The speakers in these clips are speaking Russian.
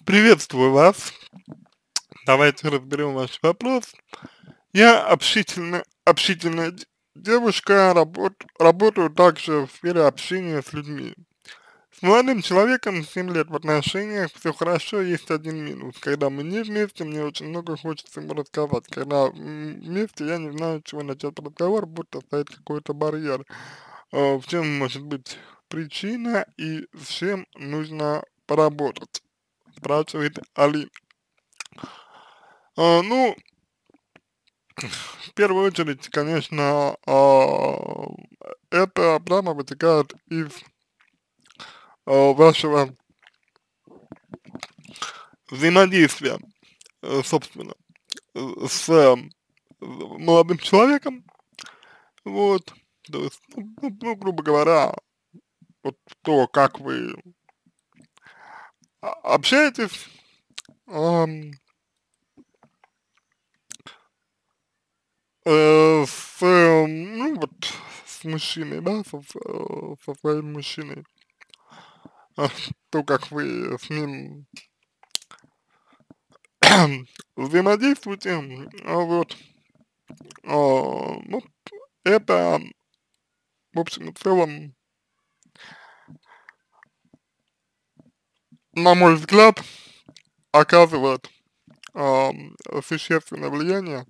Приветствую вас. Давайте разберем ваш вопрос. Я общительная, общительная девушка, работ, работаю также в сфере общения с людьми. С молодым человеком 7 лет в отношениях, все хорошо, есть один минус. Когда мы не вместе, мне очень много хочется ему рассказать. Когда вместе, я не знаю, чего начать разговор, будто стоит какой-то барьер. Э, в чем может быть причина и с чем нужно поработать? Спрашивает Алина. А, ну, в первую очередь, конечно, а, это прямо вытекает из а, вашего взаимодействия, э, собственно, с молодым человеком, вот, то есть, ну, ну грубо говоря, вот то, как вы общаетесь, э, с, э, ну вот, с мужчиной, да, со, со своим мужчиной, э, то, как вы с ним взаимодействуете, вот, э, ну, это, в общем и целом, на мой взгляд, оказывает э, существенное влияние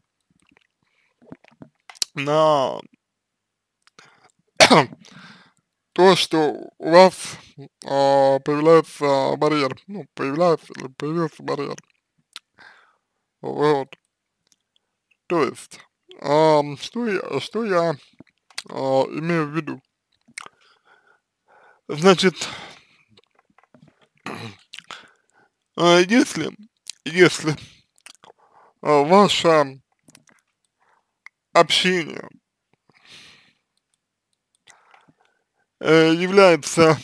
на то, что у вас э, появляется барьер, ну, появляется или появился барьер. Вот. То есть, э, что я, что я э, имею в виду? Значит, э, если, если э, ваше общение э, является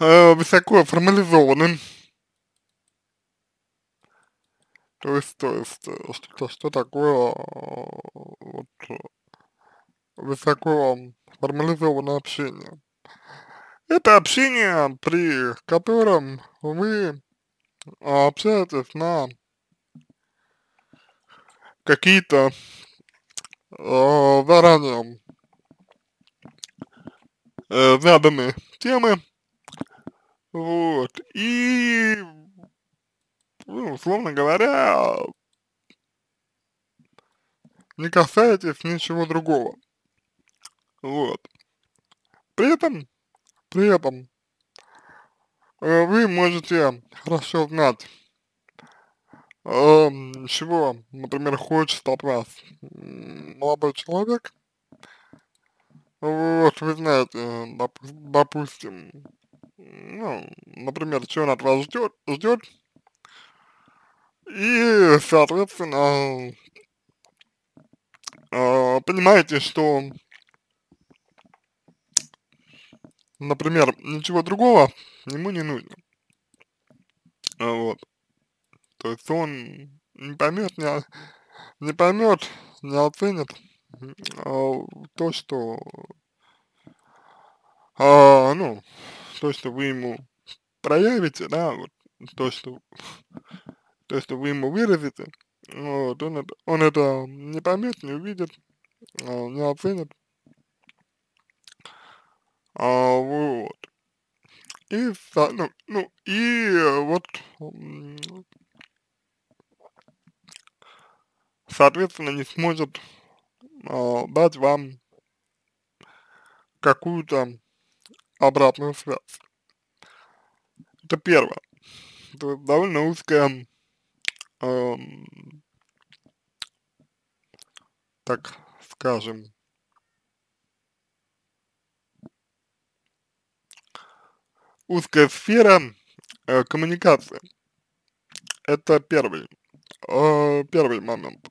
э, высоко формализованным, то есть, то есть, э, что, что такое вот, высоко формализованное общение? Это общение, при котором вы общаетесь на какие-то э, заранее э, заданные темы, вот, и, ну, условно говоря, не касаетесь ничего другого, вот. При этом, при этом, э, вы можете хорошо знать Эм, чего, например, хочет от вас молодой человек, вот, вы знаете, доп допустим, ну, например, что он от вас ждет, ждет, и, соответственно, э, понимаете, что, например, ничего другого ему не нужно, вот, то есть он не поймет, не, не поймет, не оценит а, то, что, а, ну, то, что вы ему проявите, да, вот, то, что, то, что вы ему выразите, вот, он это, он это не поймет, не увидит, а, не оценит, а, вот. И, ну, ну, и вот соответственно, не сможет э, дать вам какую-то обратную связь. Это первое. Это довольно узкая, э, так скажем, узкая сфера э, коммуникации. Это первый, э, первый момент.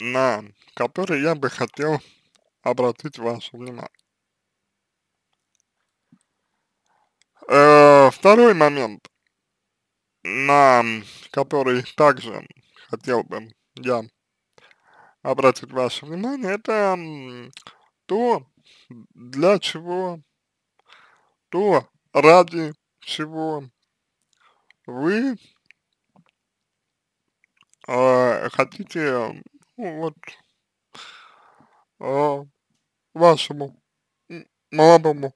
на который я бы хотел обратить ваше внимание. Э, второй момент, на который также хотел бы я обратить ваше внимание, это то, для чего то ради чего вы э, хотите, ну, вот, э, вашему молодому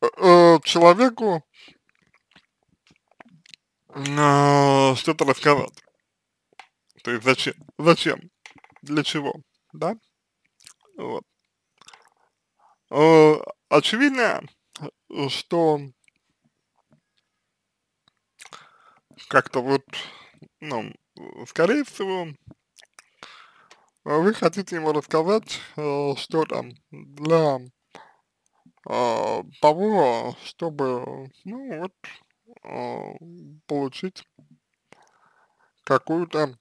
э, э, человеку э, что-то рассказать. То есть зачем, зачем, для чего, да, вот. Э, очевидно, что как-то вот, ну, скорее всего, вы хотите ему рассказать, э, что там для э, того, чтобы, ну вот, э, получить какую-то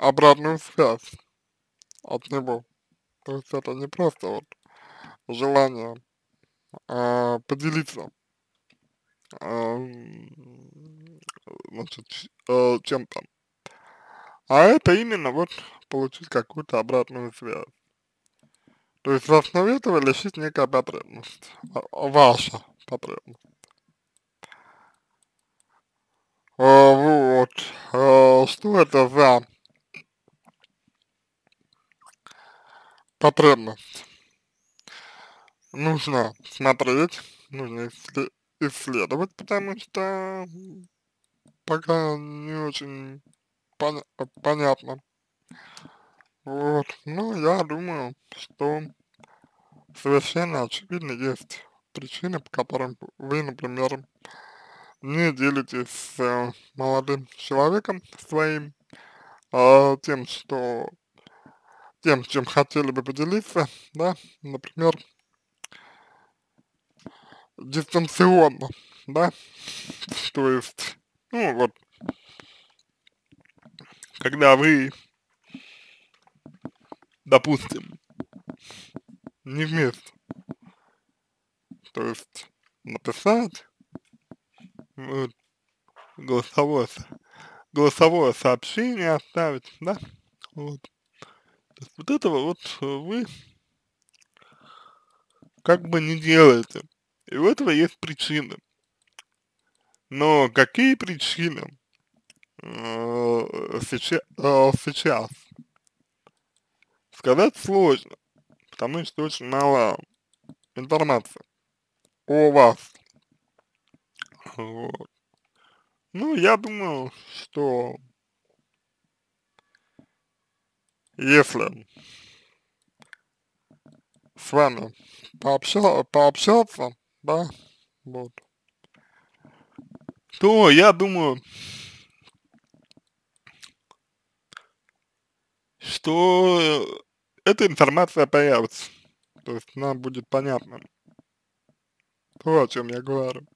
обратную связь от него. То есть это не просто вот желание а, поделиться а, значит, а, чем-то. А это именно вот получить какую-то обратную связь. То есть в основе этого лежит некая потребность, ваша потребность. А, вот, а, что это за потребность? Нужно смотреть, нужно исследовать, потому что пока не очень поня понятно. Вот, ну, я думаю, что совершенно очевидно есть причины, по которым вы, например, не делитесь с э, молодым человеком своим а, тем, что тем, чем хотели бы поделиться, да, например, дистанционно, да, то есть, ну вот, когда вы, допустим, не вместе, то есть написать вот, голосовое, голосовое сообщение оставить, да, вот, то есть вот этого вот вы как бы не делаете, и у этого есть причины. Но какие причины э, сейчас, э, сейчас сказать сложно, потому что очень мало информации о вас. Вот. Ну, я думаю, что если с вами пообща пообщаться, да, вот, то я думаю, что эта информация появится, то есть нам будет понятно то, о чем я говорю.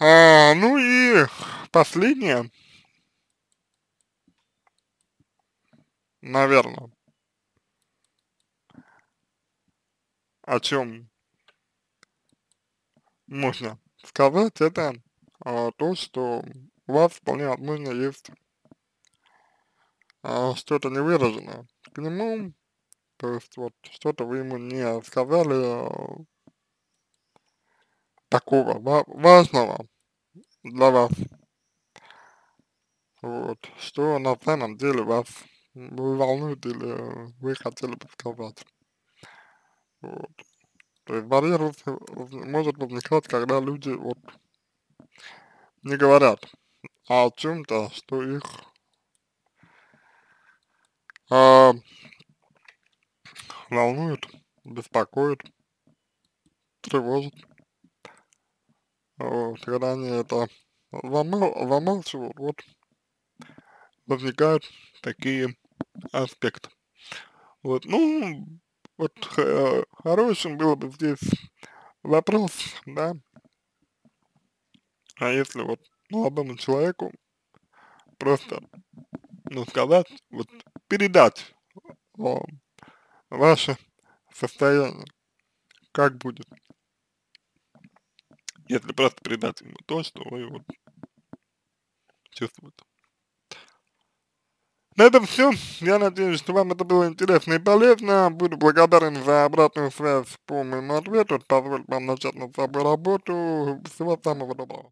А, ну и последнее, наверное, о чем можно сказать, это а, то, что у вас вполне возможно есть а, что-то невыраженное к нему, то есть вот что-то вы ему не сказали а, такого ва важного для вас, вот, что на самом деле вас волнует или вы хотели бы сказать. Вот. То есть барьер может возникать, когда люди вот не говорят о чем-то, что их а, волнует, беспокоит, тревожит. Вот, когда они это замал, замалчивают, вот возникают такие аспекты. Вот, ну, вот э, хорошим было бы здесь вопрос, да, а если вот молодому человеку просто, ну, сказать, вот, передать о, ваше состояние, как будет, если просто передать ему то, что вы вот чувствуете. На этом все. Я надеюсь, что вам это было интересно и полезно. Буду благодарен за обратную связь по моему ответу. Позволит вам начать над собой работу. Всего самого доброго.